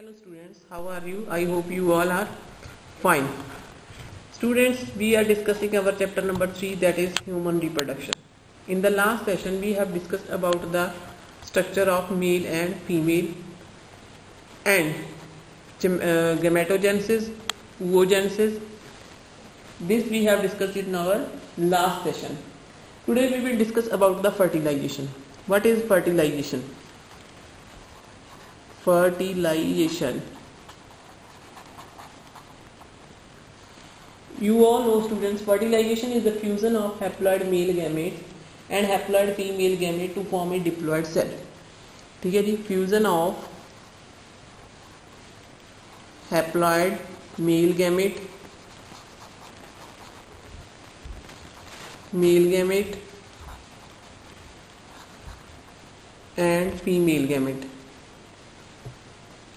Hello students, how are you? I hope you all are fine. Students, we are discussing our chapter number 3 that is human reproduction. In the last session we have discussed about the structure of male and female and uh, gametogenesis, oogenesis. This we have discussed in our last session. Today we will discuss about the fertilization. What is fertilization? Fertilization. You all know students, fertilization is the fusion of haploid male gamete and haploid female gamete to form a diploid cell. ठीक है जी fusion of haploid male gamete male gamete and female gamete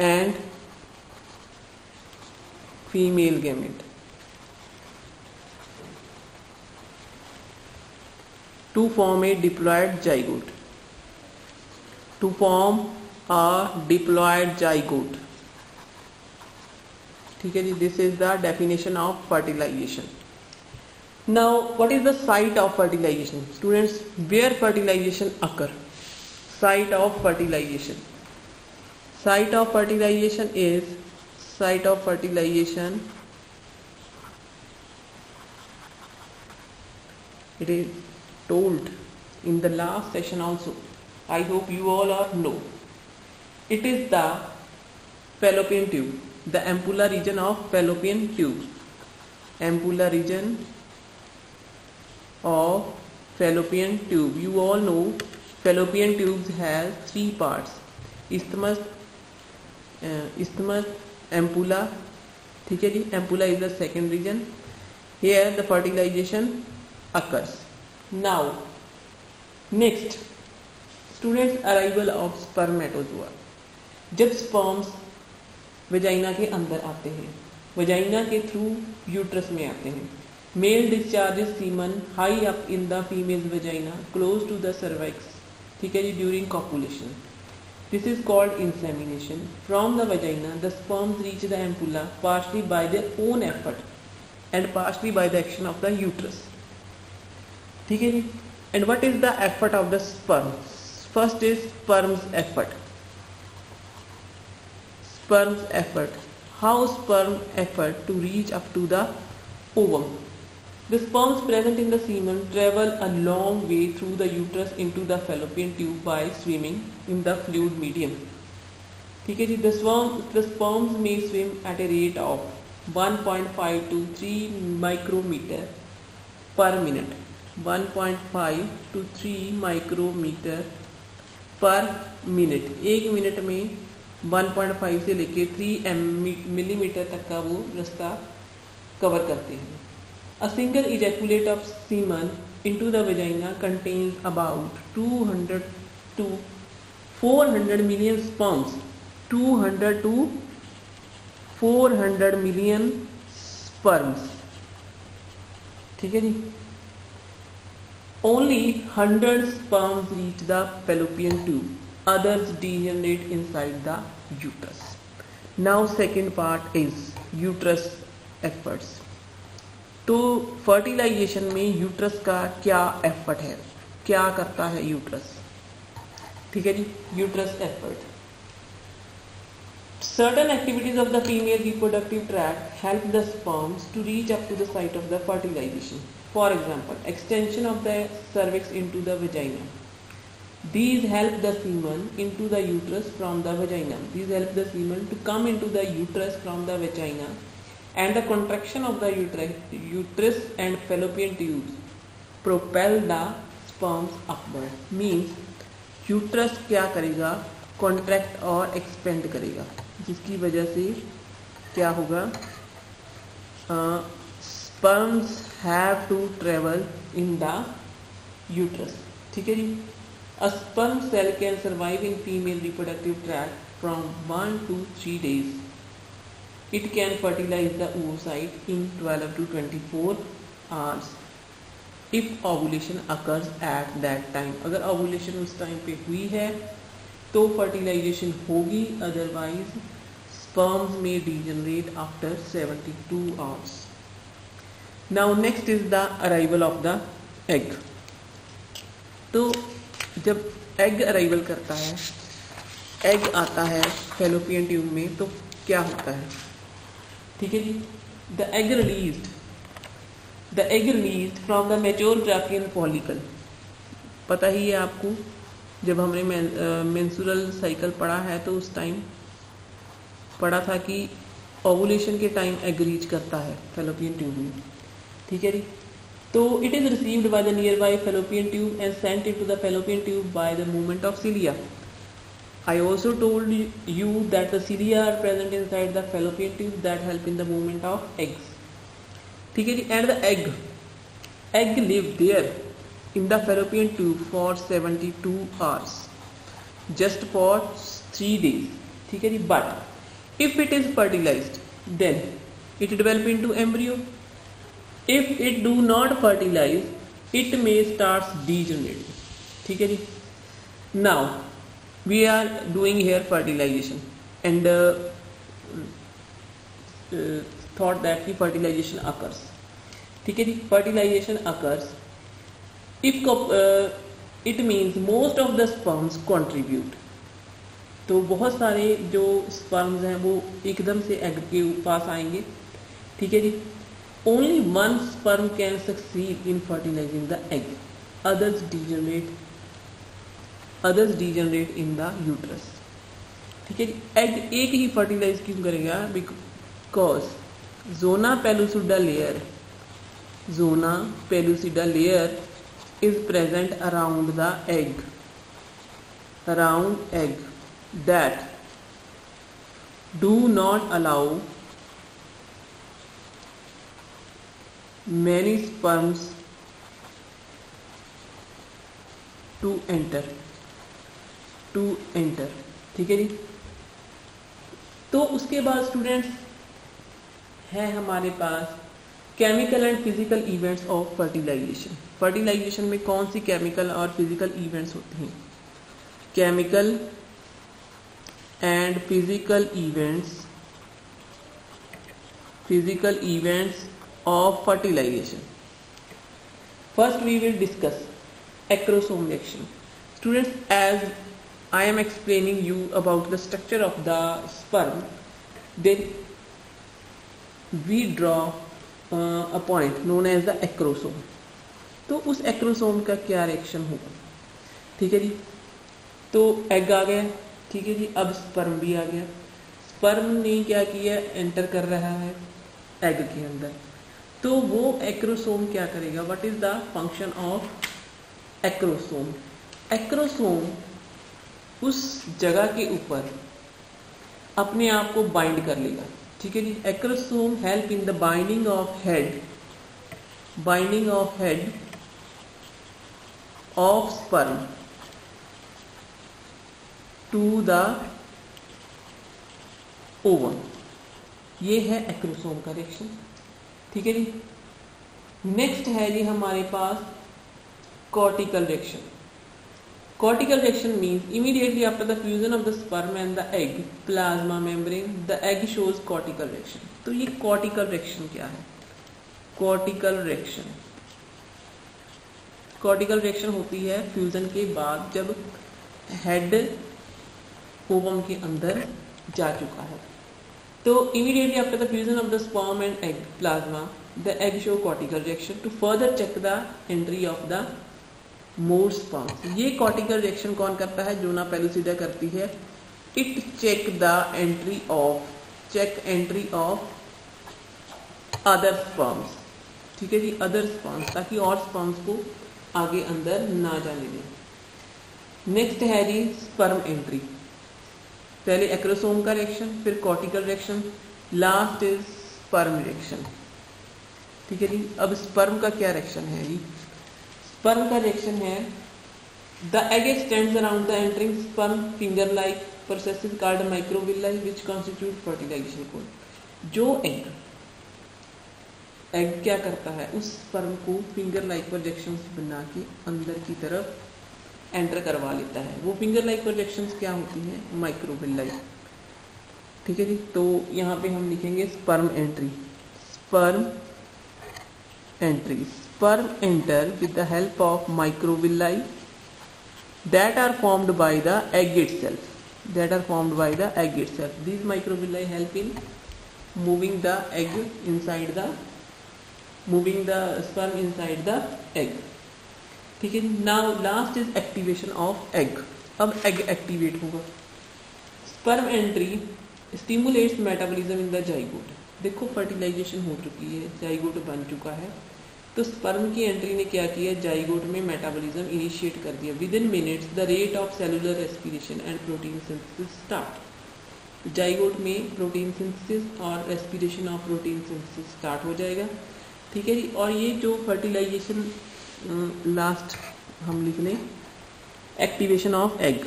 and female gamete. To form a diploid zygote. To form a diploid zygote. ठीक है जी this is the definition of fertilization now what is the site of fertilization students where fertilization occur site of fertilization site of fertilization is site of fertilization. It is told in the last session also. I hope you all are know. It is the fallopian tube the ampulla region of fallopian tube ampulla region of fallopian tube. You all know fallopian tubes have three parts. Isthmus isthmus ampulla ठीक है जी ampulla is the second region here the fertilization occurs now next students arrival of spermatozoa जब sperms vagina के अंदर आते हैं vagina के through uterus में आते हैं male discharges semen high up in the female vagina close to the cervix ठीक है जी during copulation This is called insemination. From the vagina, the sperms reach the ampulla partially by their own effort and partially by the action of the uterus. ठीक है जी And what is the effort of the sperm? First is sperm's effort. Sperm's effort. How sperm effort to reach up to the ovum. The sperms present in the semen travel a long way through the uterus into the fallopian tube by swimming in the fluid medium. ठीक है जी the sperm the sperms may swim at a rate of 1.5 to 3 micrometer per minute. 1.5 to 3 micrometer per minute एक minute में 1.5 से लेके 3 millimetre तक का वो रास्ता कवर करते हैं A single ejaculate of semen into the vagina contains about 200 to 400 million sperms. 200 to 400 million sperms. ठीक है जी Only 100 sperms reach the fallopian tube. Others degenerate inside the uterus. Now second part is uterus efforts. तो fertilization में uterus का क्या effort है? क्या करता है यूट्रस ठीक है जी uterus effort certain activities of the female reproductive tract help the sperms to reach up to the site of the fertilization for example extension of the cervix in to the vagina these help the semen in to the uterus from the vagina these help the semen to come in to the uterus from the vagina and the contraction of the uterus and fallopian tubes propel the sperms upward. Means uterus क्या करेगा? Contract और expand करेगा। जिसकी वजह से क्या होगा? Sperms have to travel in the uterus ठीक है जी? A sperm cell can survive in female reproductive tract from one to three days it can fertilize the oocyte in 12 to 24 hours if ovulation occurs at that time अगर ovulation उस time पे हुई है तो fertilization होगी otherwise sperms may degenerate after 72 hours now next is the arrival of the egg तो जब egg arrival करता है एग आता है फेलोपियन ट्यूब में तो क्या होता है ठीक है जी? The egg release the egg release from the mature Graafian follicle पता ही है आपको, जब हमने मेंसुरल साइकिल पढ़ा है तो उस टाइम पढ़ा था कि ओवुलेशन के टाइम एग रीच करता है फेलोपियन ट्यूब में। ठीक है जी? तो it is received by the nearby fallopian tube and sent into the fallopian tube by the movement of cilia. I also told you that the cilia are present inside the fallopian tube that help in the movement of eggs. ठीक है जी and the egg egg live there in the fallopian tube for 72 hours just for 3 days ठीक है जी but if it is fertilized then it develop into embryo if it do not fertilize it may start degenerating ठीक है जी now we are doing here fertilization and uh, uh, thought that the fertilization occurs ठीक है जी fertilization occurs if uh, it means most of the sperms contribute तो बहुत सारे जो sperms हैं वो एकदम से एग के पास आएँगे ठीक है जी Only one sperm can succeed in fertilizing the egg. Others degenerate. Others degenerate in the uterus. ठीक है जी? एग एक ही फर्टिलाइज क्यों करेगा? Because zona pellucida layer zona pellucida layer is present around the egg around egg that do not allow many sperms to enter. To enter ठीक है जी तो उसके बाद स्टूडेंट्स है हमारे पास chemical and physical events of fertilization fertilization में कौन सी केमिकल और फ़िज़िकल इवेंट्स होते हैं chemical and physical events physical events of fertilization. First we will discuss acrosome reaction. Students, as I am explaining you about the structure of the sperm. Then we draw uh, a point known as the acrosome. तो उस acrosome का क्या reaction होगा? ठीक है जी? तो egg आ गया। ठीक है जी अब स्पर्म भी आ गया। स्पर्म ने क्या किया? एंटर कर रहा है एग के अंदर। तो वो एक्रोसोम क्या करेगा? What is the function of acrosome acrosome उस जगह के ऊपर अपने आप को बाइंड कर लेगा। ठीक है जी? Acrosome help in the binding of head binding of head of sperm to the ovum ये है एक्रोसोम का रिएक्शन ठीक है जी? नेक्स्ट है जी हमारे पास cortical reaction cortical reaction means immediately after the fusion of the sperm and the egg plasma membrane the egg shows cortical reaction तो ये कॉर्टिकल रिएक्शन क्या है? कॉर्टिकल रिएक्शन कॉर्टिकल रिएक्शन होती है फ्यूजन के बाद जब हेड ओवम के अंदर जा चुका है। So immediately after the fusion of the sperm and egg plasma, the egg show cortical reaction to further check the entry of the more sperm. ये cortical reaction कौन करता है? जोना पेलुसिडा करती है। It check the entry of check entry of other sperms. ठीक है जी? Other spawns ताकि और स्पॉन्स को आगे अंदर ना जाने दें। नेक्स्ट है जी स्पर्म एंट्री पहले एक्रोसोम का रिएक्शन फिर cortical reaction last is sperm reaction ठीक है जी? अब स्पर्म का क्या रिएक्शन है जी? स्पर्म का रिएक्शन है। The egg extends around the entering sperm finger like process called microvilli which constitute fertilization cone जो एग एग क्या करता है? उस स्पर्म को फिंगर लाइक प्रोजेक्शन बना के अंदर की तरफ़ एंटर करवा लेता है। वो फिंगर लाइक प्रोजेक्शन क्या होती हैं? माइक्रोविलाई ठीक है जी? तो यहाँ पे हम लिखेंगे sperm entry sperm entry sperm enter with the help of microvilli that are formed by the egg itself that are formed by the egg itself these microvilli help in moving the egg inside the moving the sperm inside the egg ठीक है now last is activation of egg अब egg activate होगा sperm entry stimulates metabolism in the zygote देखो fertilization हो चुकी है zygote बन चुका है तो स्पर्म की एंट्री ने क्या किया? जाइगोट में मेटाबॉलिज्म इनिशिएट कर दिया। Within minutes the rate of cellular respiration and protein synthesis start zygote में प्रोटीन सिंथेसिस और respiration of protein synthesis start हो जाएगा। ठीक है जी? और ये जो फर्टिलाइजेशन लास्ट हम लिख लें activation of egg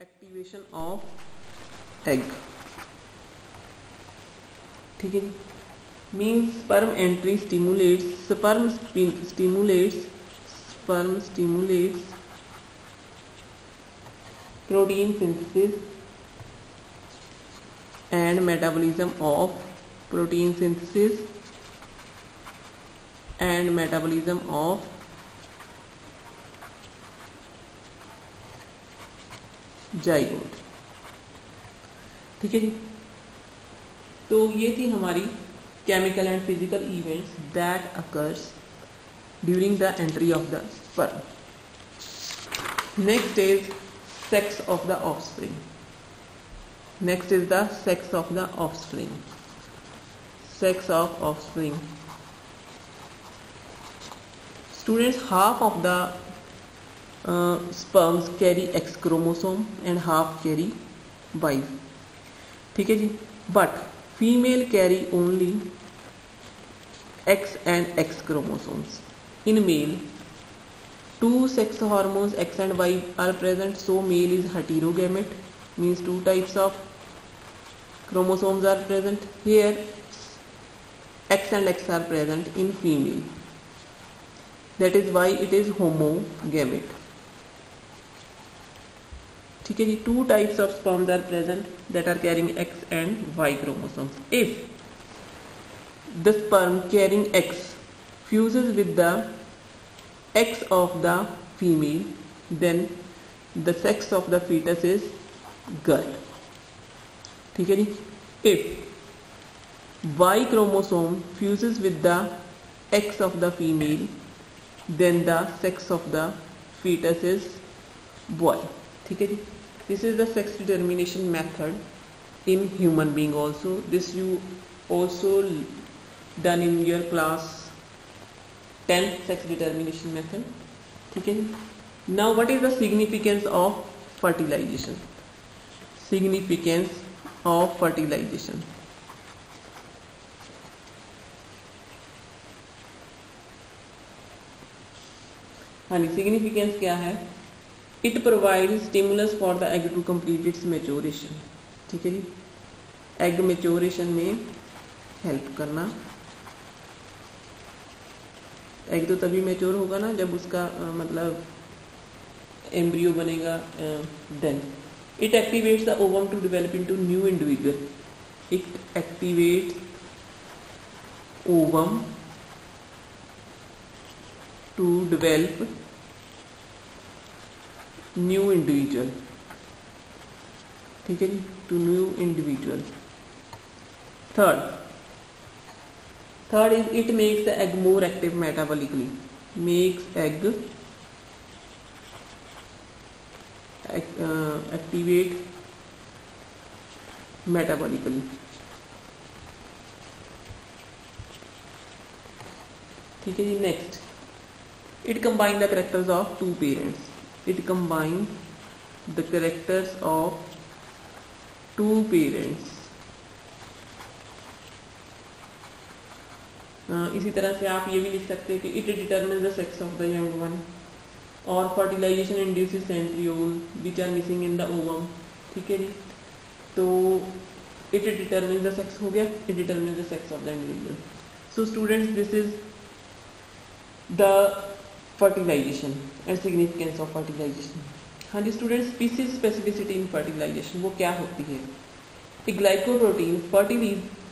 activation of egg ठीक है जी? Means sperm entry stimulates sperm stimulates sperm stimulates protein synthesis and metabolism of protein synthesis and metabolism of zygote ठीक है जी तो ये थी हमारी chemical and physical events that occurs during the entry of the sperm. Next is sex of the offspring. Next is the sex of the offspring. Sex of offspring. Students, half of the uh, sperms carry X chromosome and half carry Y. ठीक है जी but female carry only X and X chromosomes. In male, two sex hormones X and Y are present, so male is heterogamete, means two types of chromosomes are present. Here, X and X are present in female. That is why it is homogamete. ठीक है जी two types of sperms are present that are carrying X and Y chromosomes. If the sperm carrying X fuses with the X of the female, then the sex of the fetus is girl. ठीक है जी if Y chromosome fuses with the X of the female, then the sex of the fetus is boy. ठीक है जी this is the sex determination method in human being also this you also done in your class 10 sex determination method okay now what is the significance of fertilization significance of fertilization हाँ जी significance क्या है it provide stimulus for the egg to complete its maturation ठीक है जी? Egg maturation में help करना। Egg तो तभी मेच्योर होगा ना जब उसका आ, मतलब एम्ब्रियो बनेगा then it activates the ovum to develop into new individual it activate ovum to develop new individual ठीक है जी? To new individual third third is it makes the egg more active metabolically makes egg activate metabolically ठीक है जी? Next it combine the characters of two parents it combines the characters of two parents. Uh, इसी तरह से आप ये भी लिख सकते हैं कि it determine the sex of the young one और fertilization induce centriole which are missing in the ovum ठीक है जी? तो इट डिटर्मिन द सेक्स हो गया it determine the sex of the individual so students this is the fertilization. And significance of fertilization. हाँ जी student species specificity in fertilization वो क्या होती है? A glycoprotein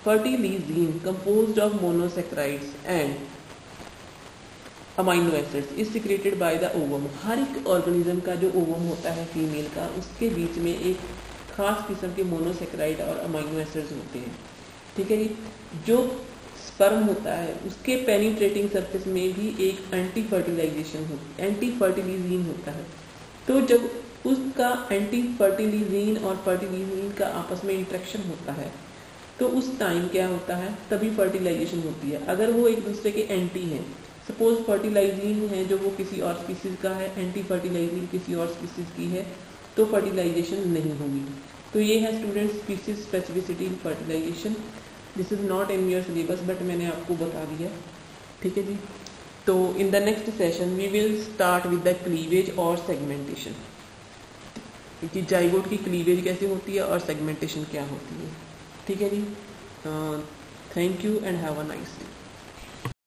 fertilizine composed of monosaccharides and amino acids is secreted by the ovum हर एक organism का जो ovum होता है फीमेल का, उसके बीच में एक खास किस्म के मोनोसेक्राइड और अमाइनो एसिड्स होते हैं। ठीक है जी? जो स्पर्म होता है, उसके पेनिट्रेटिंग सरफेस में भी एक एंटी फर्टिलाइजेशन होती एंटी फर्टिलाइजीन होता है। तो जब उसका एंटी फर्टिलिजीन और फर्टिलिजीन का आपस में इंट्रैक्शन होता है तो उस टाइम क्या होता है? तभी फर्टिलाइजेशन होती है। अगर वो एक दूसरे के एंटी हैं सपोज़ फर्टिलाइजीन है जो वो किसी और स्पीसीज का है एंटी फर्टिलाइजीन किसी और स्पीसीज की है तो फर्टिलाइजेशन नहीं होगी। तो ये है student species specificity in fertilization this is not in your syllabus but मैंने आपको बता दिया। ठीक है जी? तो in the next session we will start with the cleavage और सेगमेंटेशन क्योंकि जाइगोट की क्लीवेज कैसे होती है और सेगमेंटेशन क्या होती है। ठीक है जी? Thank you and have a nice day